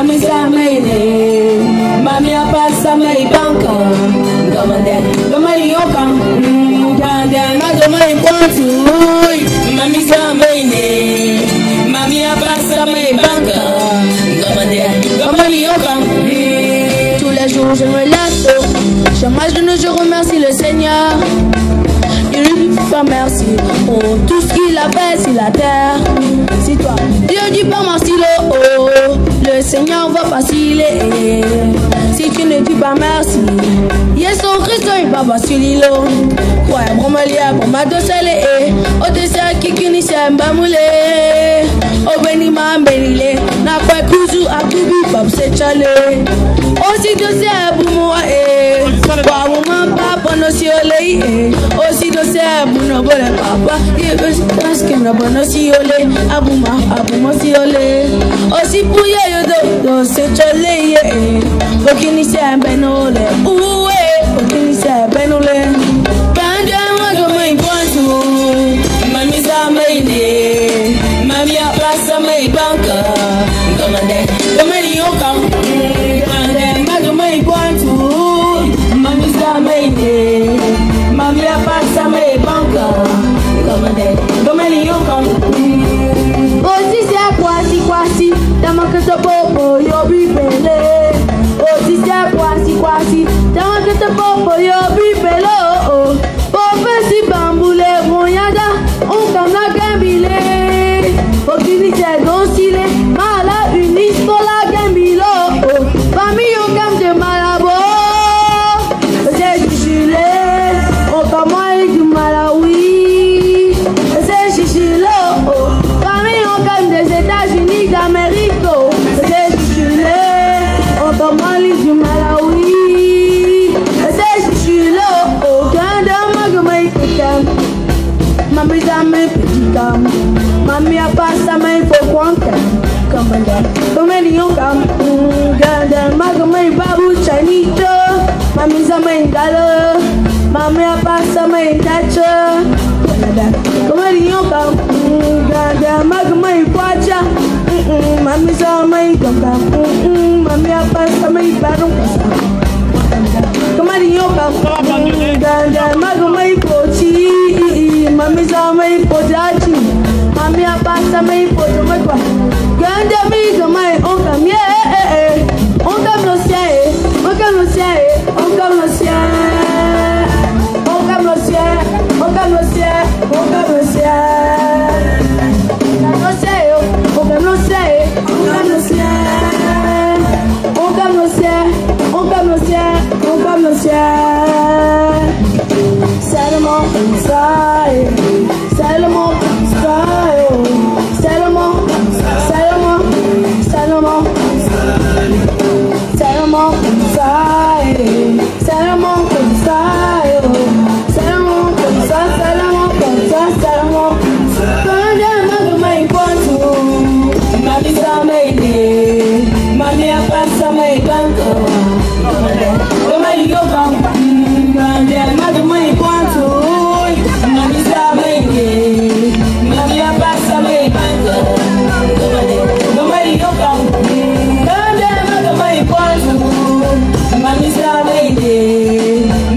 Mami Samaine, Mami Apasamai Banka, Gamande, Gamari Yoka, Ganda, Nagamai Kwantu, Mami Samaine, Mami Apasamai Banka, Gamande, Gamari Yoka. Tous les jours je me lève tôt, je de nous, je remercie le Seigneur. Je lui pas merci pour tout ce qu'il a fait sur la terre. Si toi, Seigneur va faciler. Si tu ne dis pas merci, yes, Jésus Christ il va faciler. Kwa ya broma lia broma dosele e Otesa kikini shamba mule Obeni mambelile Na kwa kuzu akubu babse chale Osi dose abumo e eh. Kwa mumu woman papa no si ole, eh. Dosser pour no bole papa. Ye bes taske no bono si ole, abuma abuma si ole. Aussi pour ye yo do do se chale, eh. Okini se benole, uwe, okini se benole. Banja mo go mai kwantu. Mami Samaine, Mami Apasamai Banka, Gamande, Gamari Yoka, Ganda, Apasamai Banka, Gamande, Gamari Yoka. Osisi kwasi kwasi, damakata popo Mami jamais petit cam, mami a pas sa main pour quantum. Comme un comme un lion cam, ganda, magamay babu chanito, mami sa main mami a pas sa main tacho. Comme un lion cam, ganda, magamay quacha, mami sa main mami a pas sa main baron. Comme un a pas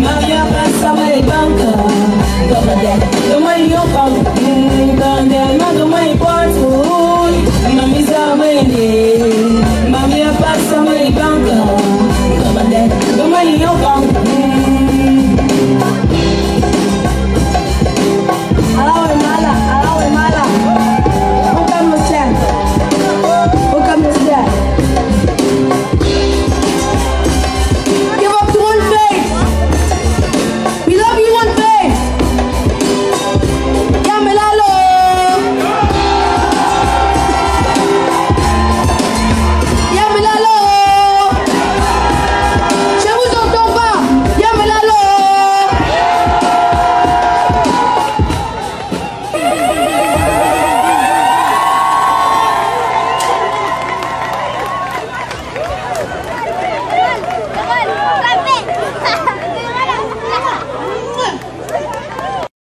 Mami, abraça.